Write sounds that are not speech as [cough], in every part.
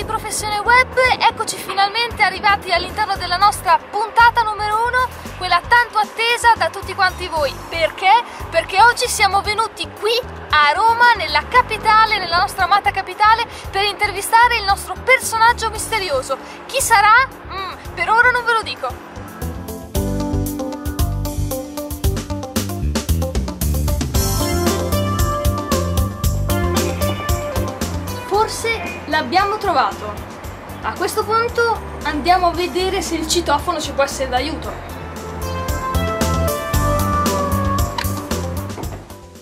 Di Professione Web, eccoci finalmente arrivati all'interno della nostra puntata numero uno, quella tanto attesa da tutti quanti voi. Perché? Perché oggi siamo venuti qui a Roma, nella capitale, nella nostra amata capitale, per intervistare il nostro personaggio misterioso. Chi sarà? Mm, per ora non ve lo dico. L'abbiamo trovato. A questo punto andiamo a vedere se il citofono ci può essere d'aiuto.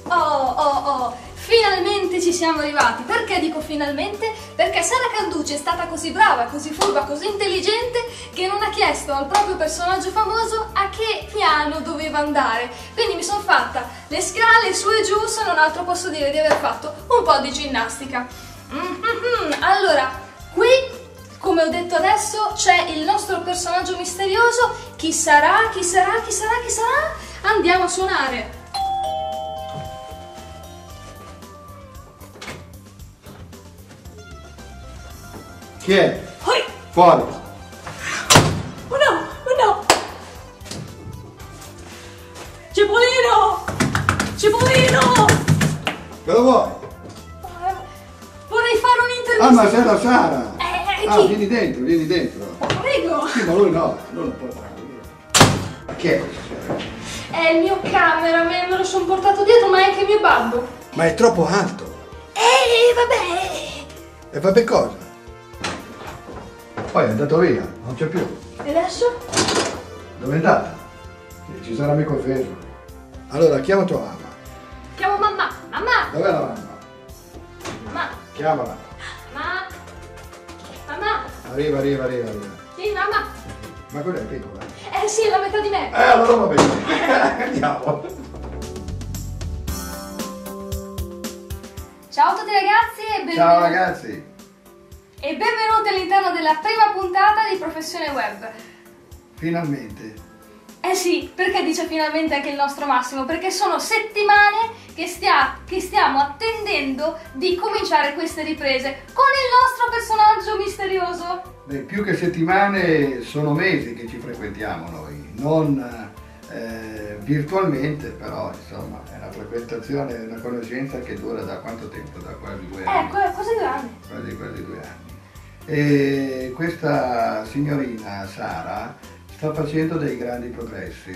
Oh, oh, oh, finalmente ci siamo arrivati. Perché dico finalmente? Perché Sara Canducci è stata così brava, così furba, così intelligente che non ha chiesto al proprio personaggio famoso a che piano doveva andare. Quindi mi sono fatta le scale su e giù, se non altro posso dire di aver fatto un po' di ginnastica. Mm-hmm. Allora, qui, come ho detto adesso, c'è il nostro personaggio misterioso. Chi sarà? Chi sarà? Chi sarà? Chi sarà? Andiamo a suonare. Chi è? Oi! Fuori! Oh no! Oh no! Cipollino! Cipollino! Cosa vuoi? Ah, ma sei la Sara! Eh, Ah, chi? vieni dentro, vieni dentro. Prego! Sì, ma lui no, non lo può. Ma chi è questa? È il mio cameraman, me lo sono portato dietro, ma è anche il mio babbo. Ma è troppo alto. Ehi, vabbè! E fa per cosa? Poi è andato via, non c'è più. E adesso? Dove è andata? Ci sarà mica offeso. Allora, chiama tua mamma. Chiamo mamma! Mamma! Dov'è la mamma? Mamma! Chiamala. Arriva, arriva, arriva, arriva. Sì, mamma! Ma quella è piccola. Eh sì, è la metà di me! Eh, allora va bene. [laughs] Andiamo. Ciao a tutti ragazzi e benvenuti, Ciao ragazzi. e benvenuti all'interno della prima puntata di Professione Web. Finalmente. Eh sì, perché dice finalmente anche il nostro Massimo? Perché sono settimane che, stia- che stiamo attendendo di cominciare queste riprese con il nostro personaggio misterioso. Beh, più che settimane sono mesi che ci frequentiamo noi, non eh, virtualmente, però insomma è una frequentazione, una conoscenza che dura da quanto tempo? Da quasi due anni. Ecco, eh, cosa grande. Quasi, quasi due anni. E questa signorina Sara sta facendo dei grandi progressi.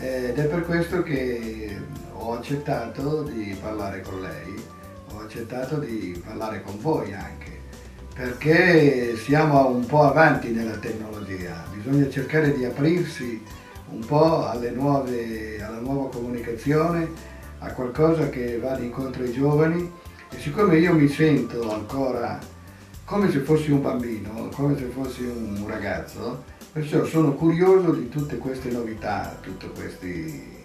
Ed è per questo che ho accettato di parlare con lei, ho accettato di parlare con voi anche perché siamo un po' avanti nella tecnologia, bisogna cercare di aprirsi un po' nuove, alla nuova comunicazione, a qualcosa che vada incontro ai giovani. E siccome io mi sento ancora come se fossi un bambino, come se fossi un ragazzo, perciò sono curioso di tutte queste novità, tutto questi,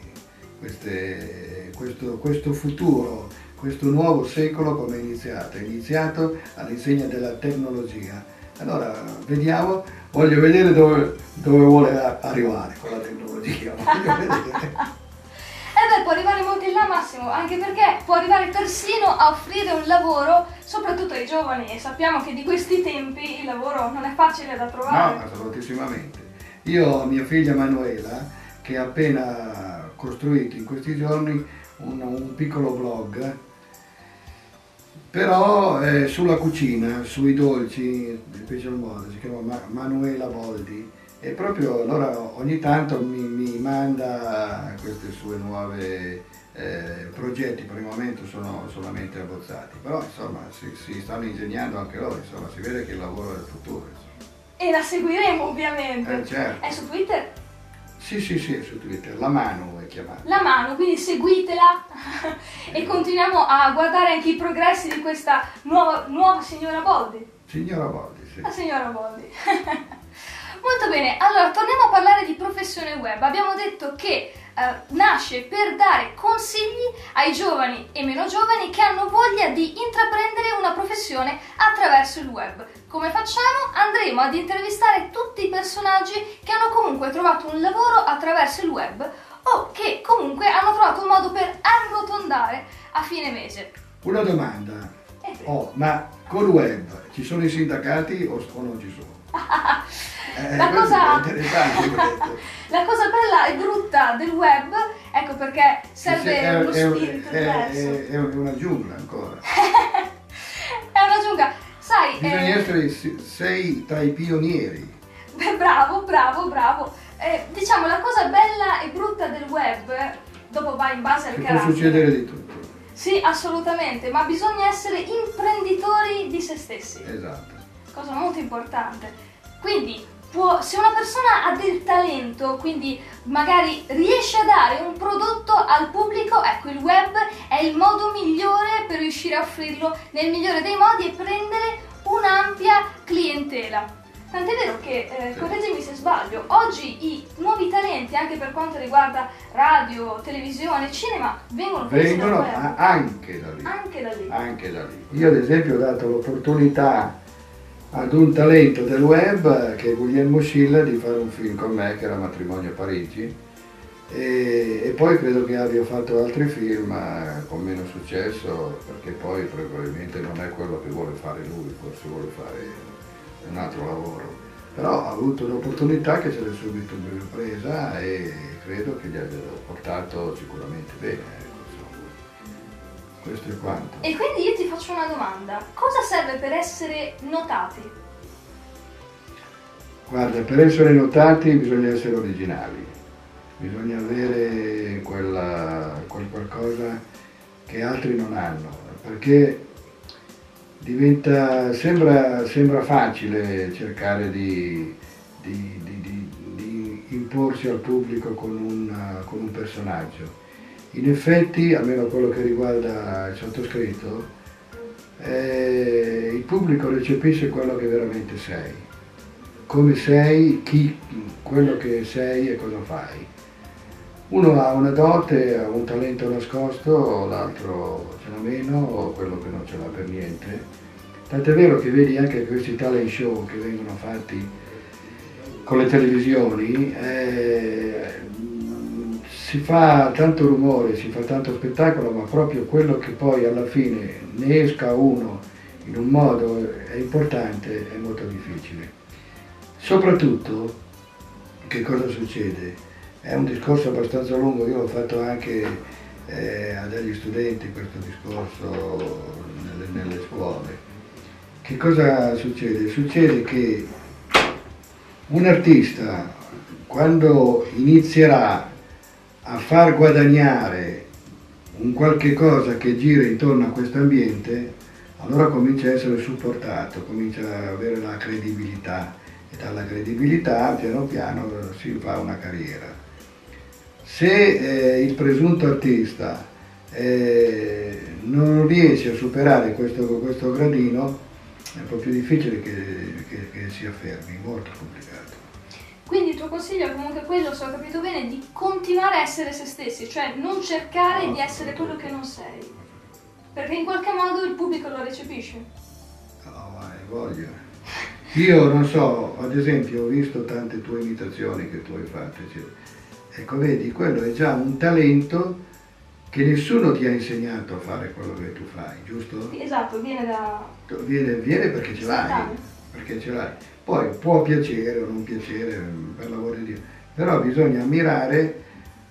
queste, questo, questo futuro, questo nuovo secolo come è iniziato. È iniziato all'insegna della tecnologia. Allora, vediamo, voglio vedere dove, dove vuole arrivare con la tecnologia. [laughs] Eh beh, può arrivare molto in là Massimo, anche perché può arrivare persino a offrire un lavoro soprattutto ai giovani e sappiamo che di questi tempi il lavoro non è facile da trovare. No, assolutissimamente. Io ho mia figlia Manuela che ha appena costruito in questi giorni un, un piccolo blog, però è sulla cucina, sui dolci, in special modo, si chiama Ma- Manuela Boldi e proprio allora ogni tanto mi, mi manda queste sue nuove eh, progetti, per il momento sono solamente abbozzati, però insomma si, si stanno ingegnando anche loro, insomma si vede che il lavoro è il futuro. insomma. E la seguiremo ovviamente. Eh, certo. È su Twitter? Sì, sì, sì, è su Twitter, la mano è chiamata. La mano, quindi seguitela [laughs] e continuiamo a guardare anche i progressi di questa nuova, nuova signora Boldi. Signora Boldi, sì. La signora Boldi. [laughs] Molto bene, allora torniamo a parlare di professione web. Abbiamo detto che eh, nasce per dare consigli ai giovani e meno giovani che hanno voglia di intraprendere una professione attraverso il web. Come facciamo? Andremo ad intervistare tutti i personaggi che hanno comunque trovato un lavoro attraverso il web o che comunque hanno trovato un modo per arrotondare a fine mese. Una domanda. Eh. Oh, ma col web ci sono i sindacati o, o non ci sono? [laughs] Eh, la, cosa... [laughs] la cosa bella e brutta del web, ecco perché serve è, uno è, spirito è, diverso. È, una giungla ancora. [laughs] è una giungla, sai... Bisogna eh... essere, sei tra i pionieri. Beh, [laughs] bravo, bravo, bravo. Eh, diciamo, la cosa bella e brutta del web, dopo va in base al che carattere. Può succedere di tutto. Sì, assolutamente, ma bisogna essere imprenditori di se stessi. Esatto. Cosa molto importante. Quindi può, se una persona ha del talento, quindi magari riesce a dare un prodotto al pubblico, ecco il web è il modo migliore per riuscire a offrirlo nel migliore dei modi e prendere un'ampia clientela. Tant'è vero che, eh, correggimi se sbaglio, oggi i nuovi talenti, anche per quanto riguarda radio, televisione, cinema, vengono vengono web. anche da lì. Anche da lì. Anche da lì. Io ad esempio ho dato l'opportunità ad un talento del web che è Guglielmo Scilla di fare un film con me che era Matrimonio a Parigi e, e poi credo che abbia fatto altri film eh, con meno successo perché poi probabilmente non è quello che vuole fare lui, forse vuole fare un altro lavoro. Però ha avuto un'opportunità che se l'è subito presa e credo che gli abbia portato sicuramente bene. Questo è quanto. E quindi io ti faccio una domanda. Cosa serve per essere notati? Guarda, per essere notati bisogna essere originali, bisogna avere quella, quel qualcosa che altri non hanno, perché diventa, sembra, sembra facile cercare di, di, di, di, imporsi al pubblico con un, con un personaggio in effetti, almeno quello che riguarda il sottoscritto, eh, il pubblico recepisce quello che veramente sei, come sei, chi, quello che sei e cosa fai. Uno ha una dote, ha un talento nascosto, l'altro ce l'ha meno, o quello che non ce l'ha per niente. Tant'è vero che vedi anche questi talent show che vengono fatti con le televisioni, eh, si fa tanto rumore, si fa tanto spettacolo, ma proprio quello che poi alla fine ne esca uno in un modo è importante è molto difficile. Soprattutto, che cosa succede? È un discorso abbastanza lungo, io l'ho fatto anche eh, a degli studenti questo discorso nelle, nelle scuole. Che cosa succede? Succede che un artista quando inizierà a far guadagnare un qualche cosa che gira intorno a questo ambiente, allora comincia a essere supportato, comincia ad avere la credibilità e dalla credibilità piano piano si fa una carriera. Se eh, il presunto artista eh, non riesce a superare questo, questo, gradino, è un po' più difficile che, che, che si affermi, molto complicato. Quindi il tuo consiglio è comunque quello, se ho capito bene, di continuare a essere se stessi, cioè non cercare di essere quello che non sei. Perché in qualche modo il pubblico lo recepisce. No, hai voglia. Io non so, ad esempio ho visto tante tue imitazioni che tu hai fatto, eccetera. Ecco, vedi, quello è già un talento che nessuno ti ha insegnato a fare quello che tu fai, giusto? Esatto, viene da... Viene, viene perché ce l'hai, perché ce l'hai. Poi può piacere o non piacere, per l'amore di Dio, però bisogna ammirare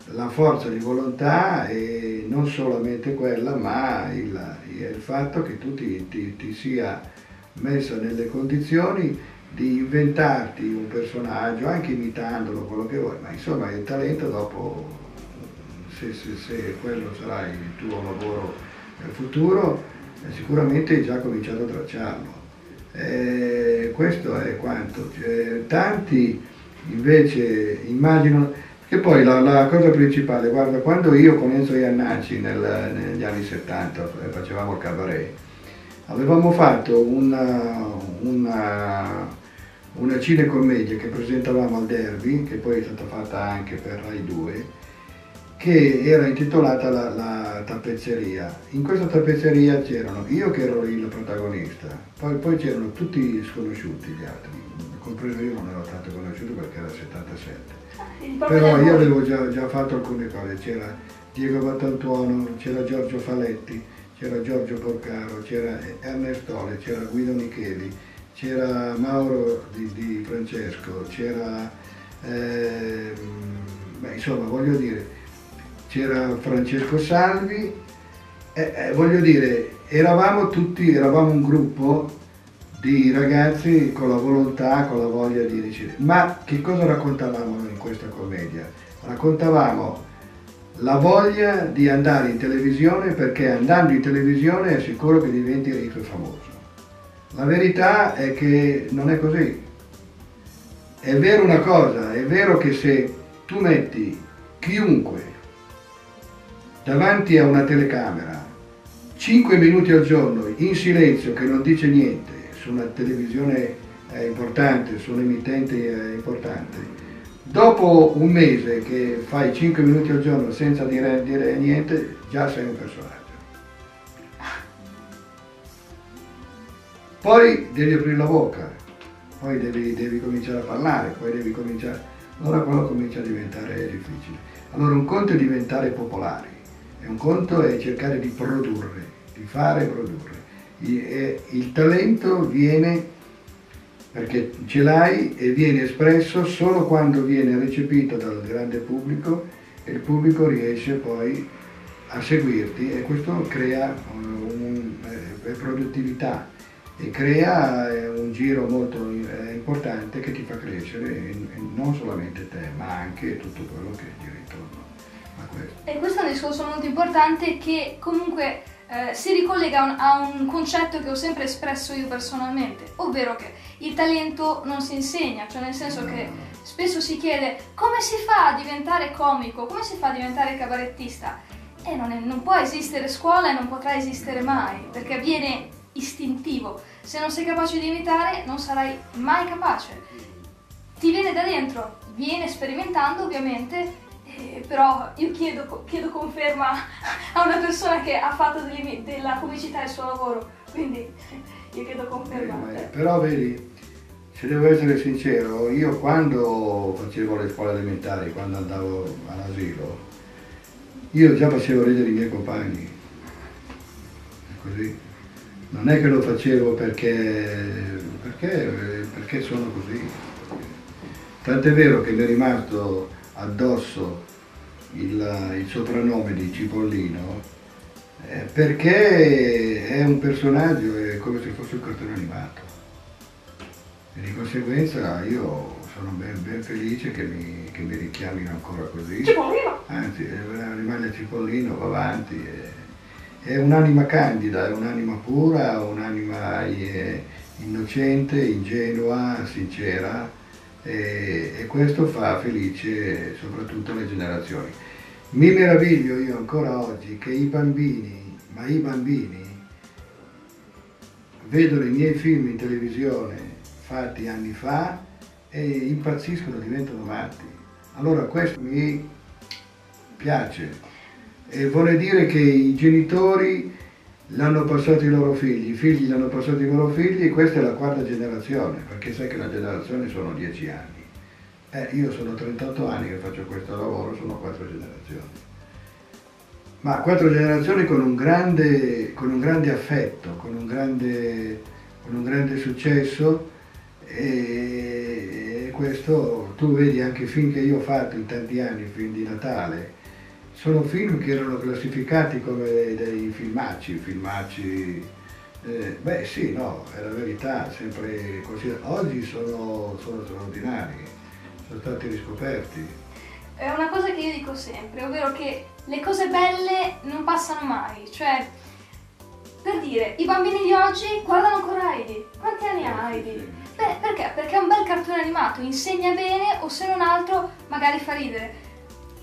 la forza di volontà e non solamente quella, ma il, il fatto che tu ti, ti, ti sia messo nelle condizioni di inventarti un personaggio, anche imitandolo, quello che vuoi, ma insomma il talento dopo, se, se, se quello sarà il tuo lavoro futuro, sicuramente hai già cominciato a tracciarlo. Eh, questo è quanto. Cioè, tanti invece immaginano, che poi la, la, cosa principale, guarda, quando io con Enzo Iannacci nel, negli anni 70 facevamo il cabaret, avevamo fatto una, una, una cinecommedia che presentavamo al Derby, che poi è stata fatta anche per Rai 2, che era intitolata la, la, tappezzeria. In questa tappezzeria c'erano io che ero il protagonista, poi, poi c'erano tutti sconosciuti gli altri, compreso io non ero tanto conosciuto perché era 77. Però io avevo già, già, fatto alcune cose, c'era Diego Battantuono, c'era Giorgio Faletti, c'era Giorgio Porcaro, c'era Ernestole, c'era Guido Micheli, c'era Mauro di, di Francesco, c'era, eh, beh, insomma voglio dire, c'era Francesco Salvi, eh, eh, voglio dire, eravamo tutti, eravamo un gruppo di ragazzi con la volontà, con la voglia di decidere. Ma che cosa raccontavamo in questa commedia? Raccontavamo la voglia di andare in televisione perché andando in televisione è sicuro che diventi ricco e famoso. La verità è che non è così. È vero una cosa, è vero che se tu metti chiunque davanti a una telecamera 5 minuti al giorno in silenzio che non dice niente su una televisione eh, importante, su un'emittente eh, importante, dopo un mese che fai 5 minuti al giorno senza dire, dire niente, già sei un personaggio. Poi devi aprire la bocca, poi devi, devi, cominciare a parlare, poi devi cominciare... Allora quello comincia a diventare difficile. Allora un conto è diventare popolari e un conto è cercare di produrre, di fare produrre. Il talento viene perché ce l'hai e viene espresso solo quando viene recepito dal grande pubblico e il pubblico riesce poi a seguirti e questo crea un, un, eh, produttività e crea eh, un giro molto eh, importante che ti fa crescere non solamente te ma anche tutto quello che gira intorno. E questo è un discorso molto importante che comunque eh, si ricollega un, a un, concetto che ho sempre espresso io personalmente, ovvero che il talento non si insegna, cioè nel senso che spesso si chiede come si fa a diventare comico, come si fa a diventare cabarettista. E non, è, non può esistere scuola e non potrà esistere mai, perché avviene istintivo. Se non sei capace di imitare, non sarai mai capace. Ti viene da dentro, viene sperimentando ovviamente, eh, però io chiedo, chiedo, conferma a una persona che ha fatto della comicità il suo lavoro, quindi io chiedo conferma. Eh, però vedi, se devo essere sincero, io quando facevo le scuole elementari, quando andavo all'asilo, io già facevo ridere i miei compagni. Così non è che lo facevo perché, perché, perché sono così. Tant'è vero che mi è rimasto addosso il, il soprannome di Cipollino eh, perché è un personaggio, è come se fosse un cartone animato. E di conseguenza io sono ben, ben felice che mi, che mi, richiamino ancora così. Cipollino! Anzi, rimane Cipollino, va avanti. E, è un'anima candida, è un'anima pura, un'anima eh, innocente, ingenua, sincera e, e, questo fa felice soprattutto le generazioni. Mi meraviglio io ancora oggi che i bambini, ma i bambini, vedono i miei film in televisione fatti anni fa e impazziscono, diventano matti. Allora questo mi piace e vuole dire che i genitori l'hanno passato i loro figli, i figli l'hanno passato i loro figli questa è la quarta generazione, perché sai che la generazione sono dieci anni. Eh, io sono 38 anni che faccio questo lavoro, sono quattro generazioni. Ma quattro generazioni con un grande, con un grande affetto, con un grande, con un grande successo e, e questo tu vedi anche che io ho fatto in tanti anni, film di Natale, sono film che erano classificati come dei, dei filmacci, filmacci, eh, beh sì, no, è la verità, sempre così. Oggi sono, sono straordinari, sono stati riscoperti. È una cosa che io dico sempre, ovvero che le cose belle non passano mai, cioè per dire, i bambini di oggi guardano ancora Heidi. Quanti anni ha Heidi? Beh, perché? Perché è un bel cartone animato, insegna bene o se non altro magari fa ridere.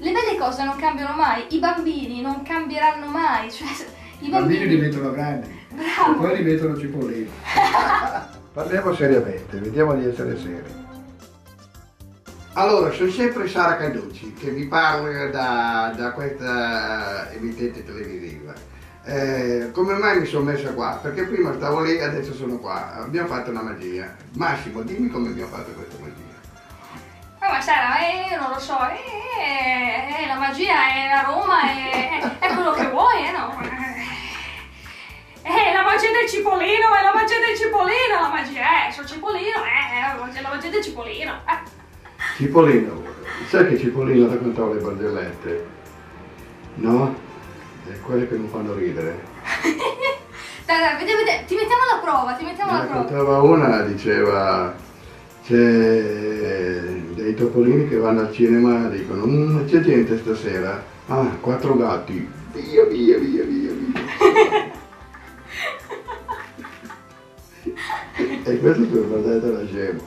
Le belle cose non cambiano mai, i bambini non cambieranno mai. [laughs] Cioè, I bambini, bambini diventano grandi. Bravo. E poi diventano cipollini. [laughs] Parliamo seriamente, vediamo di essere seri. Allora, sono sempre Sara Canducci che vi parla da, da questa emittente televisiva. Eh, come mai mi sono messa qua? Perché prima stavo lì e adesso sono qua. Abbiamo fatto una magia. Massimo, dimmi come abbiamo fatto questa magia. Ma Sara, eh, io non lo so, eh, eh, la magia è la Roma, è, è quello che vuoi, eh, no? Eh, la magia del cipollino, è la magia del cipollino, la magia, eh, sono cipollino, eh, la magia, la magia del cipollino. Eh. Cipollino, sai che Cipollino raccontava le barzellette? No? E quelle che non fanno ridere. [laughs] dai, dai, vedi, vedi, ti mettiamo alla prova, ti mettiamo alla prova. raccontava una, diceva, c'è dei topolini che vanno al cinema e dicono, "Mm, c'è gente stasera? Ah, quattro gatti. Via, via, via, via, via. [laughs] e questo per guardate la scemo.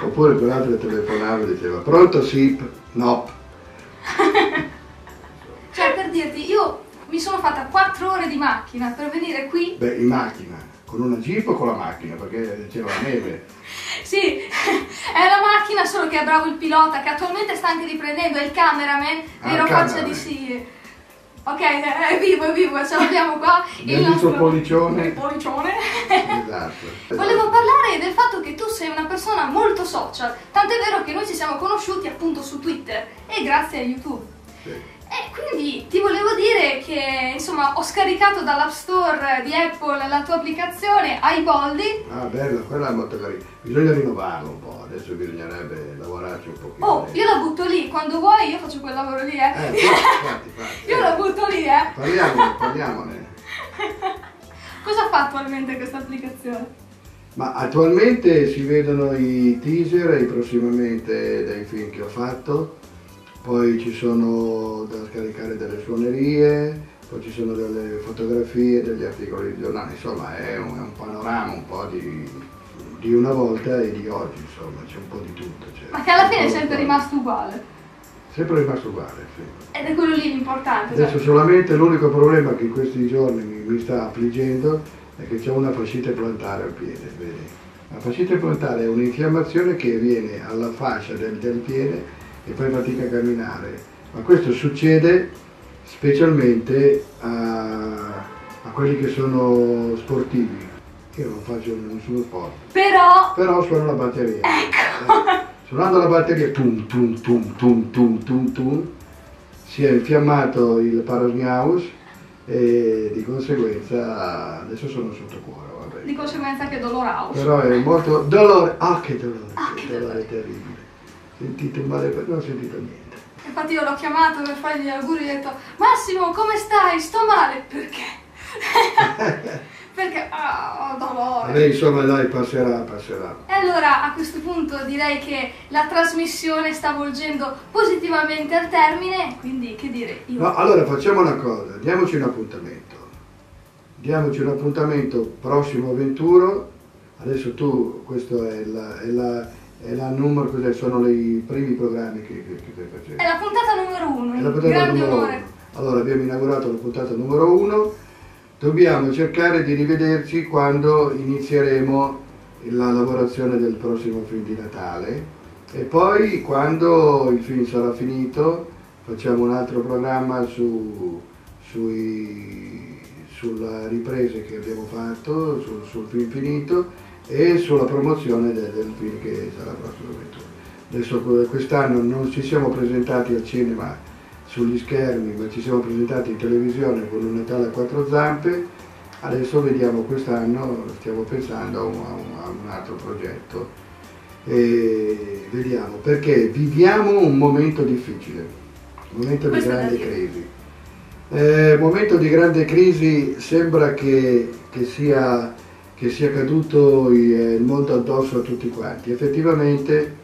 Oppure quell'altro telefonava e diceva, pronto sì? No. Cioè, per dirti, io mi sono fatta 4 ore di macchina per venire qui. Beh, in macchina, con una jeep o con la macchina, perché c'era la neve. Sì, [laughs] è la macchina, solo che è bravo il pilota, che attualmente sta anche riprendendo, è il cameraman, Ah, il cameraman. di sì. Ok, è vivo, è vivo, ce l'abbiamo qua. Visto il pollicione. Il pollicione. Esatto. Volevo parlare del fatto che tu sei una persona molto social, tant'è vero che noi ci siamo conosciuti appunto su Twitter e grazie a YouTube. Sì. E quindi ti volevo dire che insomma ho scaricato dall'App Store di Apple la tua applicazione iBoldi. Ah, bello, quella è molto carina. Bisogna rinnovarlo un po', adesso bisognerebbe lavorarci un pochino. Oh, io la butto lì, quando vuoi io faccio quel lavoro lì, eh. Eh, infatti, infatti. [laughs] Io la butto lì, eh. Parliamone, parliamone. [laughs] Cosa fa attualmente questa applicazione? Ma attualmente si vedono i teaser e prossimamente dei film che ho fatto, poi ci sono da scaricare delle suonerie, poi ci sono delle fotografie, degli articoli di giornale, insomma è un, è un panorama un po' di, di una volta e di oggi, insomma c'è un po' di tutto. Ma che alla fine è sempre rimasto uguale. Sempre rimasto uguale, sì. Ed è quello lì l'importante. Adesso cioè. solamente l'unico problema che in questi giorni mi, mi sta affliggendo è che c'è una fascite plantare al piede, vedi? La fascite plantare è un'infiammazione che viene alla fascia del, del piede e poi fatica a camminare. Ma questo succede specialmente a, a quelli che sono sportivi. Io non faccio nessuno sport, Però, però suono la batteria. ecco, Eh, suonando la batteria, tum tum tum tum tum tum tum, si è infiammato il parasgnaus e di conseguenza adesso sono sotto cuore, vabbè. di conseguenza che dolor house. Però è molto dolore, ah che dolore, Ah, che dolore dolore. terribile. Sentite male, non ho sentito niente. Infatti io l'ho chiamato per fargli gli auguri e ho detto Massimo come stai? Sto male. Perché? [laughs] Perché ah, ho dolore. Vabbè, insomma dai, passerà, passerà. E allora a questo punto direi che la trasmissione sta volgendo positivamente al termine, quindi che dire, io No, allora facciamo una cosa, diamoci un appuntamento. Diamoci un appuntamento prossimo 21. Adesso tu, questo è la, è la, è la numero, cos'è? sono i primi programmi che, che, che stai facendo. è la puntata numero uno, È la un puntata grande numero onore. uno. Allora abbiamo inaugurato la puntata numero uno, dobbiamo cercare di rivederci quando inizieremo la lavorazione del prossimo film di Natale e poi quando il film sarà finito facciamo un altro programma su, sui, sulla riprese che abbiamo fatto, sul, sul film finito e sulla promozione del, del film che sarà prossimo 21. Adesso quest'anno non ci siamo presentati al cinema sugli schermi, ma ci siamo presentati in televisione con un Natale a quattro zampe. Adesso vediamo quest'anno, stiamo pensando a un, a un- altro progetto. E vediamo, perché viviamo un momento difficile, un momento di grande crisi. Eh, momento di grande crisi sembra che, che sia, che sia caduto eh, il mondo addosso a tutti quanti. Effettivamente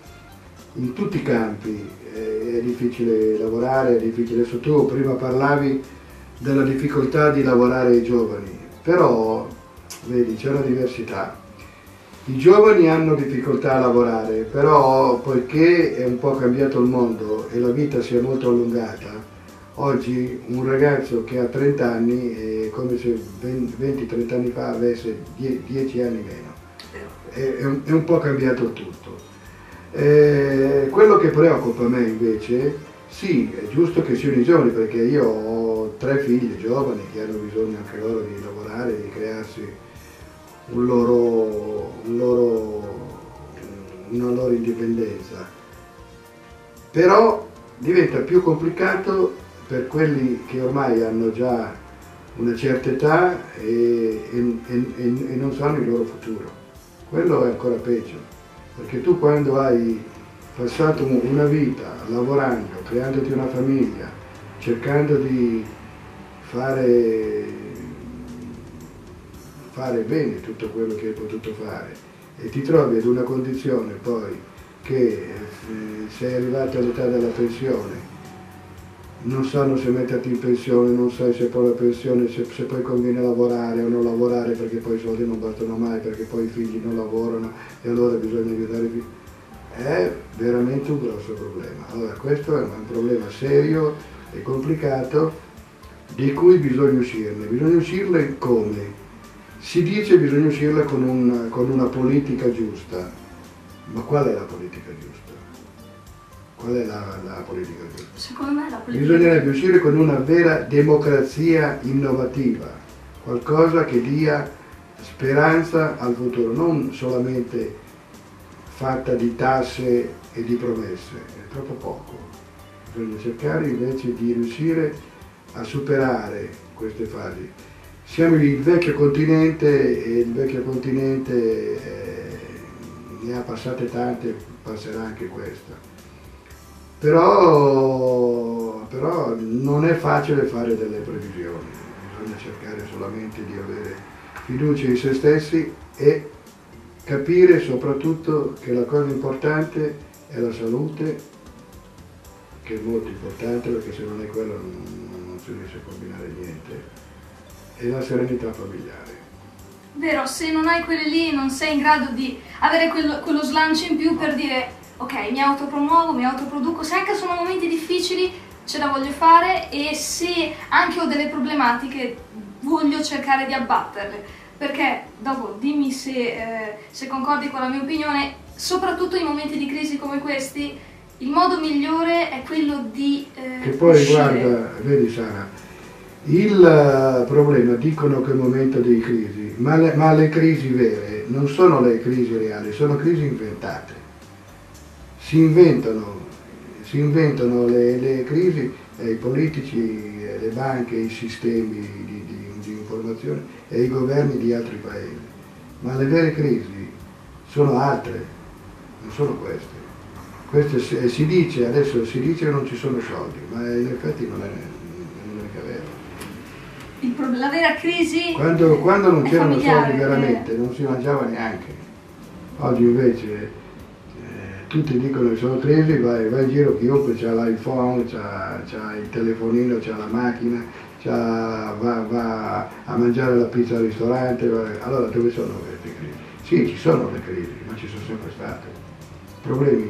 in tutti i campi eh, è difficile lavorare, è difficile. Adesso tu prima parlavi della difficoltà di lavorare ai giovani, però vedi c'è una diversità. I giovani hanno difficoltà a lavorare, però poiché è un po' cambiato il mondo e la vita si è molto allungata, oggi un ragazzo che ha 30 anni è come se 20-30 anni fa avesse 10 anni meno. È, è un, po' cambiato tutto. Eh, quello che preoccupa me invece, sì, è giusto che siano i giovani, perché io ho tre figli giovani che hanno bisogno anche loro di lavorare, di crearsi un loro, un loro- una loro indipendenza. Però diventa più complicato per quelli che ormai hanno già una certa età e, e, e, e non sanno il loro futuro. Quello è ancora peggio, perché tu quando hai passato una vita lavorando, creandoti una famiglia, cercando di fare, fare bene tutto quello che hai potuto fare e ti trovi ad una condizione poi che eh, sei arrivato all'età della pensione non sanno se metterti in pensione, non sai se poi la pensione, se, se, poi conviene lavorare o non lavorare perché poi i soldi non bastano mai, perché poi i figli non lavorano e allora bisogna aiutare i figli. È veramente un grosso problema. Allora questo è un problema serio e complicato di cui bisogna uscirne. Bisogna uscirne come? Si dice bisogna uscirla con, un, con una politica giusta, ma qual è la politica giusta? Qual è la, la politica giusta? Secondo me la politica Bisognerebbe uscire con una vera democrazia innovativa, qualcosa che dia speranza al futuro, non solamente fatta di tasse e di promesse, è troppo poco. Bisogna cercare invece di riuscire a superare queste fasi. Siamo il vecchio continente e il vecchio continente eh, ne ha passate tante, passerà anche questa però, però non è facile fare delle previsioni, bisogna cercare solamente di avere fiducia in se stessi e capire soprattutto che la cosa importante è la salute, che è molto importante perché se non è quella non, non si riesce a combinare niente, e la serenità familiare. Vero, se non hai quelle lì non sei in grado di avere quello, quello slancio in più per dire ok, mi autopromuovo, mi autoproduco, se anche sono momenti difficili ce la voglio fare e se anche ho delle problematiche voglio cercare di abbatterle, perché dopo dimmi se, eh, se concordi con la mia opinione, soprattutto in momenti di crisi come questi, il modo migliore è quello di... Eh, che poi uscire. guarda, vedi Sara, il eh, problema, dicono che è un momento di crisi, ma le, ma le crisi vere non sono le crisi reali, sono crisi inventate si inventano, si inventano le, le, crisi, eh, i politici, eh, le banche, i sistemi di, di, di, informazione e i governi di altri paesi. Ma le vere crisi sono altre, non sono queste. Queste si, eh, si dice, adesso si dice che non ci sono soldi, ma in effetti non è, non è vero. la vera crisi quando, quando non c'erano soldi veramente non si mangiava neanche oggi invece tutti dicono che sono crisi, vai, vai in giro chiunque ha l'iPhone, ha il telefonino, ha la macchina, va, va, a mangiare la pizza al ristorante, va, allora dove sono queste crisi? Sì, ci sono le crisi, ma ci sono sempre state. Problemi,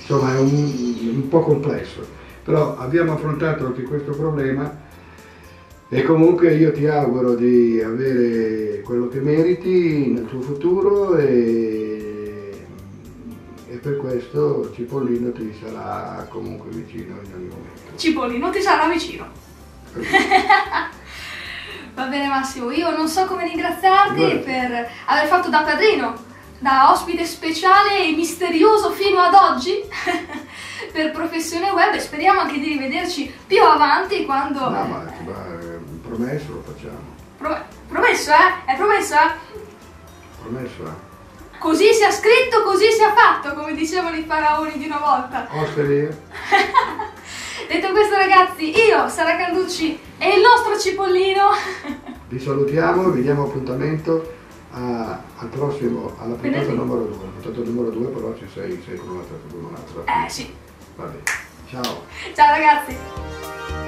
insomma è un, un po' complesso, però abbiamo affrontato anche questo problema e comunque io ti auguro di avere quello che meriti nel tuo futuro e per questo Cipollino ti sarà comunque vicino in ogni momento. Cipollino ti sarà vicino. [laughs] Va bene Massimo, io non so come ringraziarti Guarda. per aver fatto da padrino, da ospite speciale e misterioso fino ad oggi [laughs] per Professione Web e speriamo anche di rivederci più avanti quando... No, ma, ma promesso lo facciamo. Pro promesso, eh? È promesso, eh? Promesso, eh? Così sia scritto, così sia fatto, come dicevano i faraoni di una volta. Osteria. [laughs] Detto questo ragazzi, io, Sara Canducci e il nostro Cipollino vi salutiamo, vi diamo appuntamento a, al prossimo, alla puntata numero 2. La puntata numero 2 però ci sei, sei con un'altra, con un'altra. Eh sì. Va bene. Ciao. Ciao ragazzi.